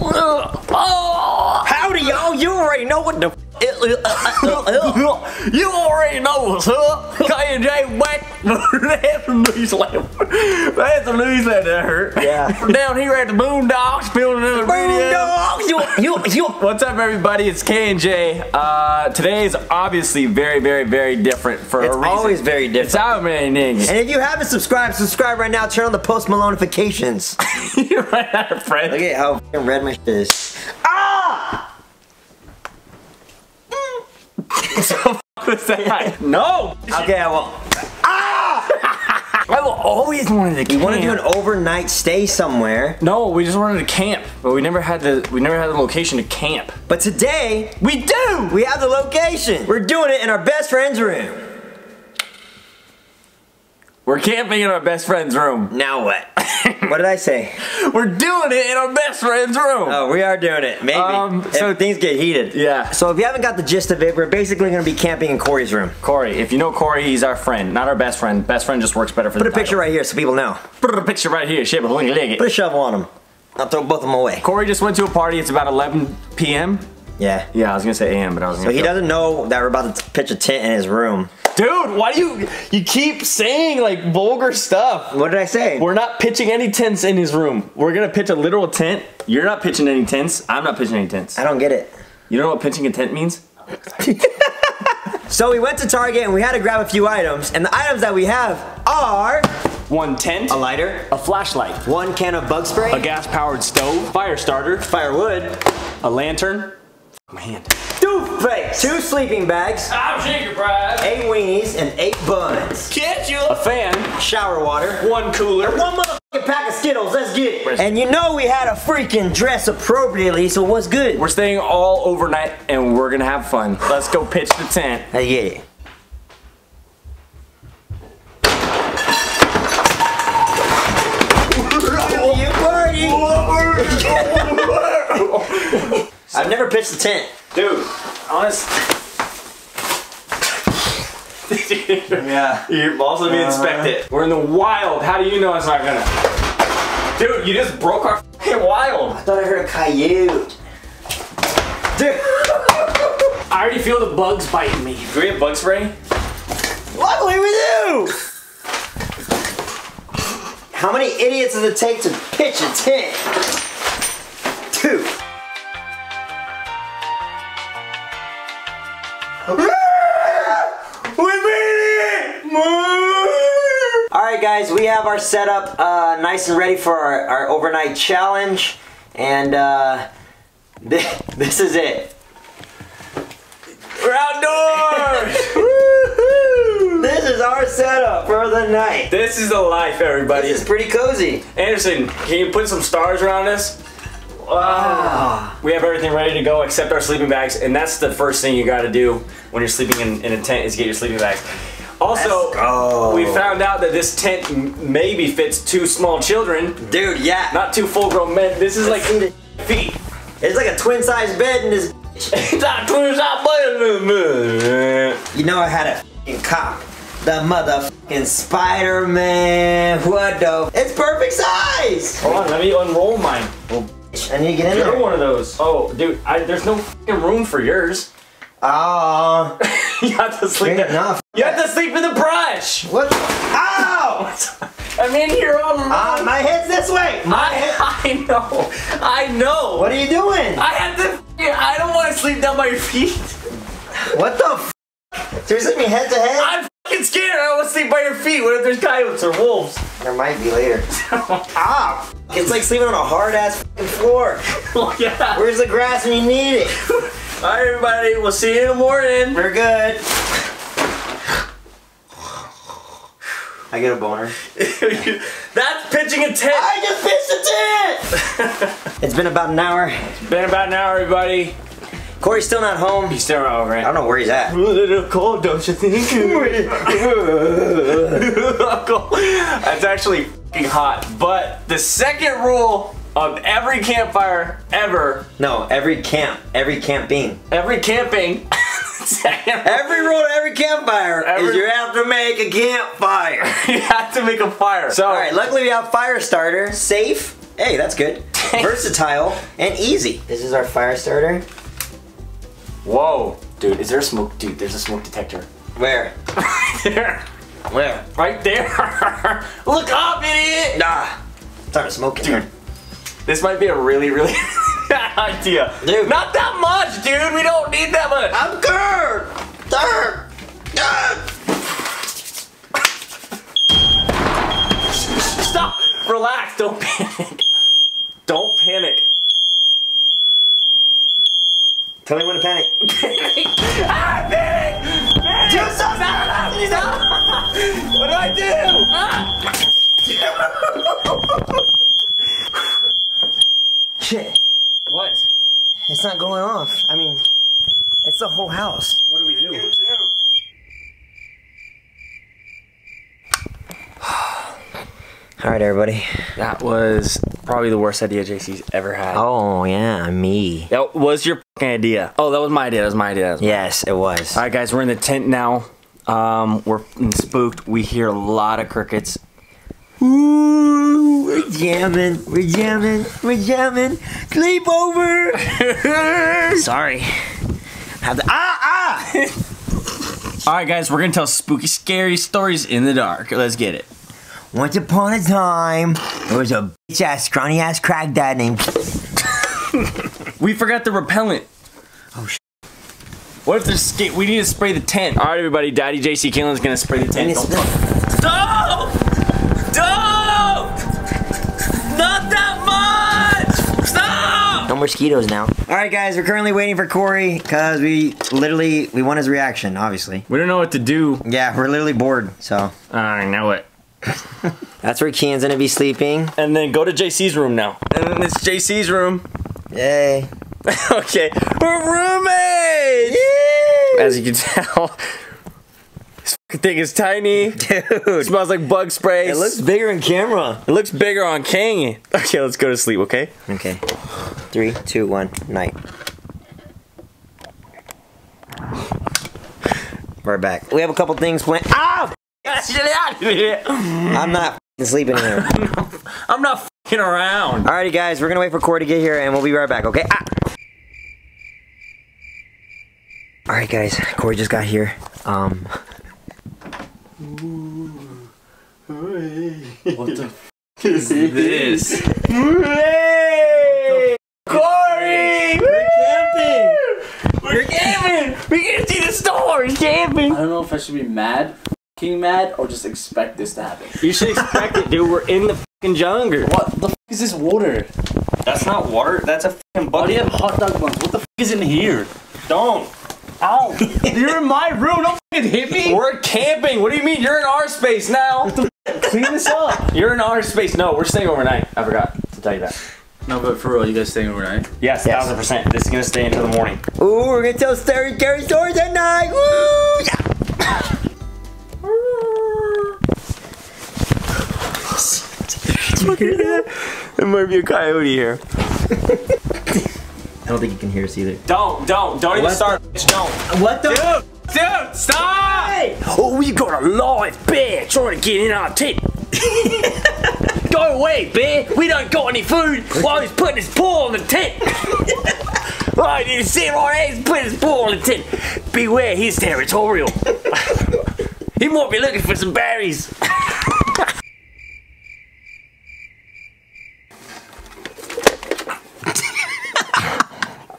Howdy, y'all. You already know what the. you already know what's up. K and J back. That's some news left. That's some news left that hurt. Yeah. Down here at the Boondocks filming another video. Boondocks! You, you, you. What's up, everybody? It's K and J. Uh, today is obviously very, very, very different for It's a reason. always very It's different. how many niggas. And if you haven't subscribed, subscribe right now. Turn on the post Malone notifications. you ran out of friends. Look at how red my shit is. That? no. Okay, I will. Ah! I always wanted to. You want to do an overnight stay somewhere, No, we just wanted to camp, but we never had the we never had the location to camp. but today We do. we have the location. We're doing it in our best friend's room. We're camping in our best friend's room. Now what? what did I say? We're doing it in our best friend's room. Oh, we are doing it. Maybe. Um, so- things get heated. Yeah. So if you haven't got the gist of it, we're basically going to be camping in Corey's room. Corey, if you know Corey, he's our friend, not our best friend. Best friend just works better for Put the a picture right here so people know. Put a picture right here. Shit, but look at Put it. a shovel on them. I'll throw both of them away. Corey just went to a party. It's about 11 p.m. Yeah. Yeah, I was gonna say a.m., but I was gonna. So he doesn't know that we're about to pitch a tent in his room. Dude, why do you you keep saying like vulgar stuff? What did I say? We're not pitching any tents in his room. We're gonna pitch a literal tent. You're not pitching any tents. I'm not pitching any tents. I don't get it. You know what pitching a tent means? So we went to Target and we had to grab a few items, and the items that we have are One tent, a lighter, a flashlight, one can of bug spray, a gas-powered stove, fire starter, firewood, a lantern. My hand. toothpaste, two sleeping bags, I'm shaking prize. eight weenies, and eight buns, Catch you. A fan, shower water, one cooler. one motherfucking pack of Skittles. Let's get it. And you know we had a freaking dress appropriately, so what's good? We're staying all overnight and we're gonna have fun. Let's go pitch the tent. Let's get it. Party! I've never pitched a tent. Dude, honest. Yeah. You're also being uh-huh. inspected. We're in the wild. How do you know it's not gonna? Dude, you just broke our fucking wild. I thought I heard a coyote. Dude. I already feel the bugs biting me. Do we have bug spray? Luckily we do! How many idiots does it take to pitch a tent? Guys, we have our setup uh, nice and ready for our, our overnight challenge. And uh, this, this is it. We're outdoors! This is our setup for the night. this is the life, everybody. This is pretty cozy. Anderson, can you put some stars around us? Wow. We have everything ready to go except our sleeping bags, and that's the first thing you got to do when you're sleeping in, in a tent is get your sleeping bags. Also, we found out that this tent m- maybe fits two small children, Dude, yeah. not two full-grown men. This is like feet. It's like a twin size bed in this. It's not twins out but You know I had a cop. The motherfucking Spider Man. What the? It's perfect size. Hold on, let me unroll mine. Oh, well, I need to get in you're there. one of those. Oh, dude, I, there's no fucking room for yours. Oh, you have to sleep. fair enough. you have to sleep in the brush. What? Ow! I'm in here all alone. Ah, my head's this way. My head. I, I know. I know. What are you doing? I have to. I don't want to sleep down by your feet. What the? F- Seriously, me head to head? I'm fucking scared. I don't want to sleep by your feet. What if there's coyotes or wolves? There might be later. ah! It's like sleeping on a hard ass floor. yeah. Where's the grass when you need it? All right, everybody. We'll see you in the morning. We're good. I get a boner. That's pitching a tent. I just pitched a tent! it's been about an hour. It's been about an hour, everybody. Corey's still not home. He's still over I don't know where he's at. A little cold, don't you think? That's actually hot. But the second rule of every campfire ever, No, every camp, every camping. every camping, Every rule to every campfire Every- is you have to make a campfire. you have to make a fire. So, All right, luckily we have fire starter. Safe. Hey, that's good. versatile, and easy. This is our fire starter. Whoa, dude, is there a smoke? Dude, there's a smoke detector. Where? there, Where? right there. Look up, idiot. Nah. Starting to smoke Dude. This might be a really, really bad idea. Dude. Not that much, dude. We don't need that much. I'm good. Third. Stop. Relax. Don't panic. Don't panic. Tell me when to panic. ah, panic! Panic! Do something! Stop! Stop! What do I do? Ah! Shit. What? It's not going off. I mean, it's the whole house. What do we do? All right, everybody. That was probably the worst idea JC's ever had. Oh yeah, me. That was your idea. Oh, that was my idea. That was my idea. That was my- Yes, it was. All right, guys, we're in the tent now. Um, we're spooked. We hear a lot of crickets. Jamming, we're jamming, we're jamming. Sleepover. Sorry. Have the ah ah. All right, guys, we're gonna tell spooky, scary stories in the dark. Let's get it. Once upon a time, there was a bitch ass, scrawny ass crack dad named. We forgot the repellent. Oh sh. What if there's skate? We need to spray the tent. All right, everybody. Daddy JC Caylen's gonna spray the tent. Stop! Stop! Mosquitoes now. All right, guys, we're currently waiting for Corey because we literally we want his reaction. Obviously. We don't know what to do. Yeah, we're literally bored. So I know it. that's where Kian's gonna be sleeping. And then go to JC's room now. And then it's JC's room. Yay. okay, we're roommates. As you can tell, this thing is tiny. It Dude. smells like bug spray. It looks bigger in camera. it looks bigger on King. Okay, let's go to sleep. Okay. Okay. Three, two, one, night. We're back. We have a couple things planned. Ah! I'm not sleeping here. I'm not fucking around. Alrighty, guys, we're gonna wait for Corey to get here and we'll be right back, okay? Ah! Alright, guys, Corey just got here. Um, What the is this? Hey! Corey! We're camping! We're camping! We can see the store! Camping! I don't know if I should be mad, king mad, or just expect this to happen. You should expect it, dude. We're in the fucking jungle. What the f is this water? That's not water. That's a fucking Why do you have hot dog buns? What the f is in here? Don't. Ow! You're in my room. Don't fucking hit me. We're camping. What do you mean? You're in our space now. Clean this up. You're in our space. No, we're staying overnight. I forgot to tell you that. No, but for real, you guys staying overnight? Yes, Yes. thousand percent. This is gonna stay until the morning. ooh, we're gonna tell scary, scary stories at night! Woo! Yeah. There might be a coyote here. I don't think you can hear us either. Don't, don't, don't even start. bitch, Don't. What the? Dude, dude, stop! Oh, we got a live bear trying to get in our tent. Go away, bear. We don't got any food while he's putting his paw on the tent. right, you see it right there? He's putting his paw on the tent. Beware, he's territorial. he might be looking for some berries.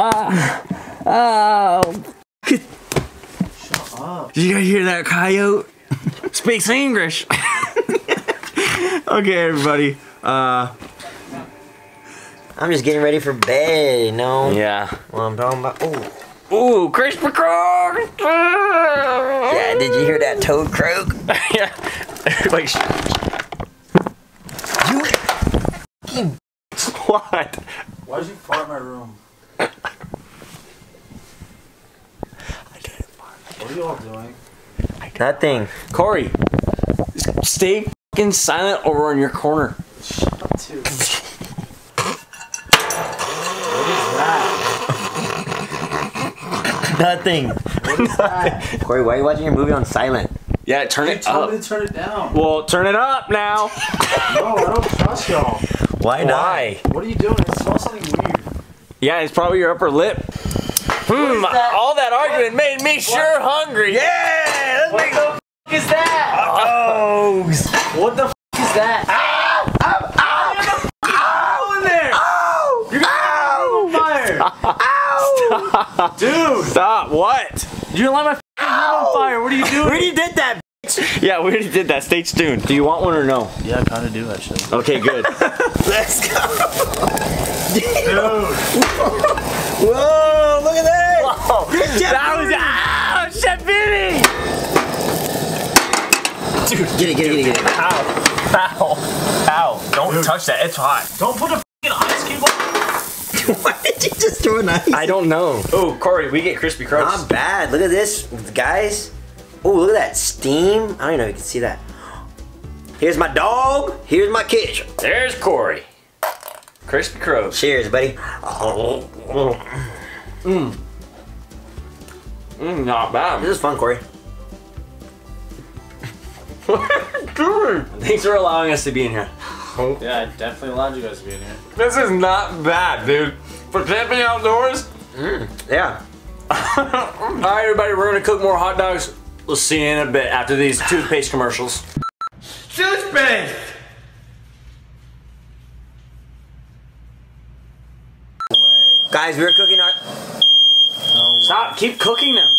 Uh, uh, Did you guys hear that coyote? Speaks English. Okay, everybody. Uh, I'm just getting ready for bed, you know? yeah. Well, I'm talking about. Oh, Ooh, Krispy Kreme. yeah. Did you hear that toad croak? yeah. like, You. what? Why'd you fart in my room? What are you all doing? Nothing. Corey, s- stay fucking silent over in your corner. Dude. what is that? Nothing. What is that? Corey, why are you watching your movie on silent? Yeah, turn You it told up. me to turn it down. Well, turn it up now. No, I don't trust y'all. Why not? Why? What are you doing? It smells something weird. Yeah, it's probably your upper lip. Hmm, that? all that argument made me sure hungry. Yeah, let's What make the f is that? Oh, What the f is that? ow in there. Fire! OW! Dude! Stop. What? You light my f head on fire. What are you doing? We doing? already did that. Bitch! Yeah, we already did that. Stay tuned. Do you want one or no? Yeah, I kind of do actually. Okay, good. Let's go. Dude! Whoa, look at that. Chef that was Get it, get it, get it, get it. Ow, ow, ow! Don't touch that. It's hot. Don't put a f***ing ice cube on. Why did you just throw an ice? I don't know. Oh, Corey, we get crispy crows. Not bad. Look at this, guys. Oh, look at that steam. I don't even know if you can see that. Here's my dog. Here's my kitchen. There's Corey. Crispy crows. Cheers, buddy. Mmm. Mmm. not bad. This is fun, Corey. Thanks for allowing us to be in here. Oh. Yeah, I definitely allowed you guys to be in here. This is not bad, dude. For camping outdoors. Mm, yeah. All right, everybody, we're gonna cook more hot dogs. We'll see you in a bit after these toothpaste commercials. Toothpaste. Guys, we're cooking our. Stop. Keep cooking them.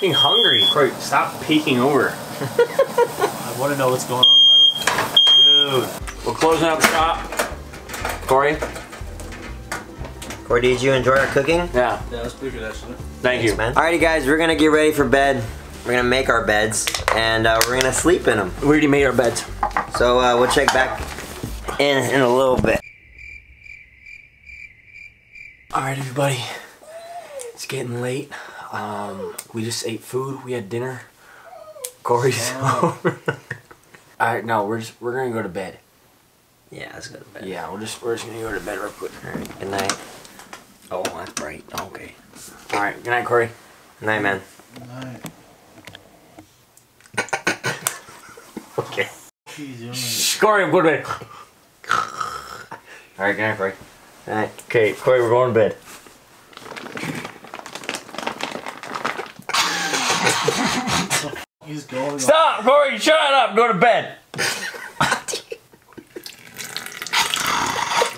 Why? Cause I'm fucking hungry. Corey, stop peeking over. I want to know what's going on in my Dude. We're closing up shop. Corey. Corey, did you enjoy our cooking? Yeah. Yeah, that's pretty good actually. Thank you. man. Alrighty, guys, we're gonna get ready for bed. We're gonna make our beds, and uh, we're gonna sleep in them. We already made our beds. So uh, we'll check back in in a little bit. All right, everybody. It's getting late. Um, we just ate food. We had dinner. Corey's over. All right, no, we're just we're gonna go to bed. Yeah, let's go to bed. Yeah, we're just we're just gonna go to bed real quick. Alright, good night. Oh, that's bright. Okay. All right. Good night, Corey. Good night, man. Night. Okay. What are you doing? Shh, Corey, I'm going to bed. All right. Good night, Corey. Night. Okay, Corey, we're going to bed. He's going on. Stop, Corey. Shut up. Go to bed.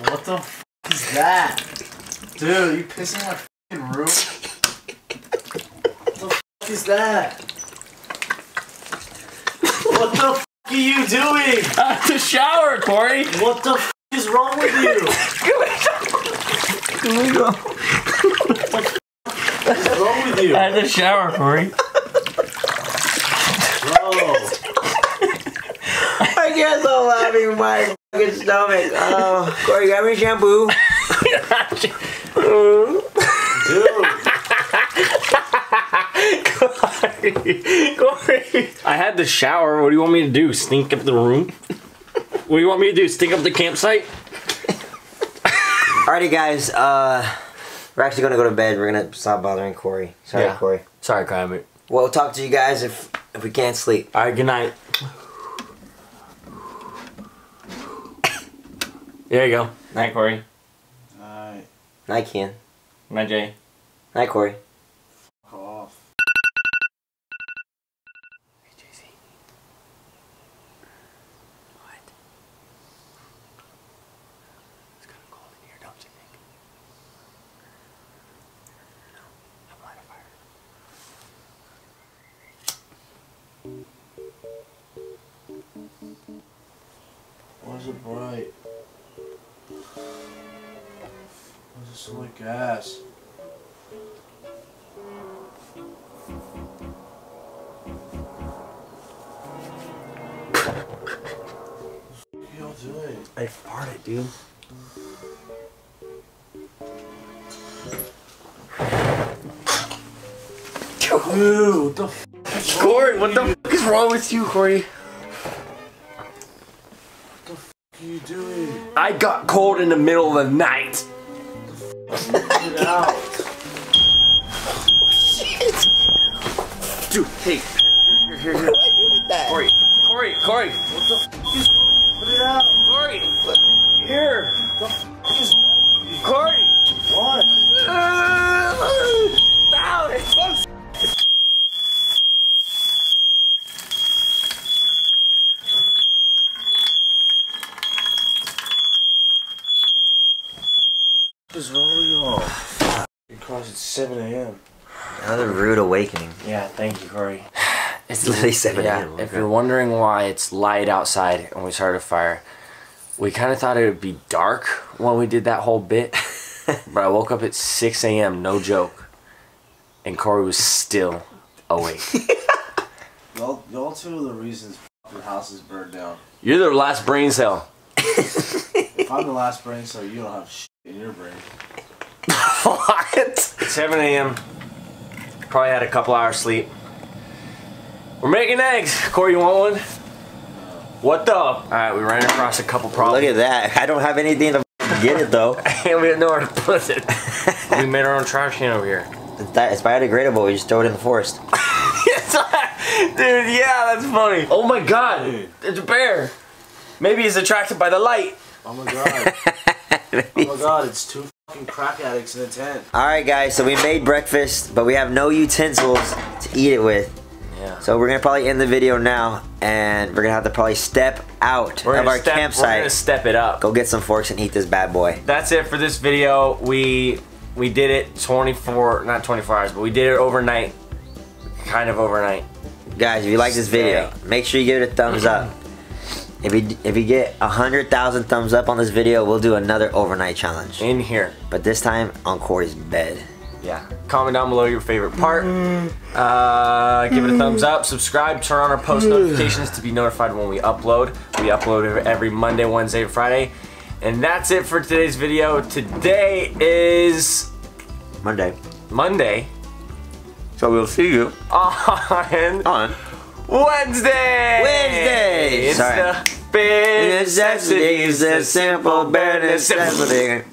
What the f is that? Dude, you pissing in my f***ing room? What the f is that? What the f are you doing? I have to shower, Corey. What the f is wrong with you? What's wrong with you? I have to shower, Corey. I get so laughing in my fucking stomach. Oh, Corey, grab me shampoo. Dude. Corey. I had to shower. What do you want me to do? Stink up the room? What do you want me to do? Stink up the campsite? Alrighty, guys. Uh, we're actually gonna go to bed. We're gonna stop bothering Corey. Sorry, Yeah. Corey. Sorry, Kramer. We'll talk to you guys if if we can't sleep. All right, good night. There you go. Night, Corey. Alright, Night, Ken. Night, Jay. Night, Corey. Dude. Dude, what the f Corey, what the you? fuck is wrong with you, Corey? What the f are you doing? I got cold in the middle of the night. yeah, Okay. If you're wondering why it's light outside and we started a fire, we kind of thought it would be dark when we did that whole bit. but I woke up at 6 a.m., no joke, and Corey was still awake. y'all, y'all two are the reasons the house is burned down. You're the last brain cell. if I'm the last brain cell, you don't have shit in your brain. what? 7 a.m. Probably had a couple hours sleep. We're making eggs. Corey, you want one? What the? Alright, we ran across a couple problems. Look at that. I don't have anything to get it though. and we had nowhere to put it. we made our own trash can over here. It's, that, it's biodegradable. We just throw it in the forest. Dude, yeah, that's funny. Oh my god, it's a bear. Maybe he's attracted by the light. Oh my god. oh my god, it's two fucking crack addicts in a tent. All right, guys. So we made breakfast, but we have no utensils to eat it with. Yeah. So we're gonna probably end the video now, and we're gonna have to probably step out We're of our step, We're gonna step it up. go get some forks, and eat this bad boy. That's it for this video. We we did it 24, not 24 hours, but we did it overnight. Kind of overnight. Guys, if you like this video, make sure you give it a thumbs up. If you if you get a hundred thousand thumbs up on this video, we'll do another overnight challenge. In here. But this time on Corey's bed. Yeah. Comment down below your favorite part. Uh, give it a thumbs up. Subscribe. Turn on our post notifications to be notified when we upload. We upload every Monday, Wednesday, and Friday. And that's it for today's video. Today is Monday. Monday So we'll see you on on Wednesday. Wednesday. It's Sorry. the big necessities, the simple bare necessity.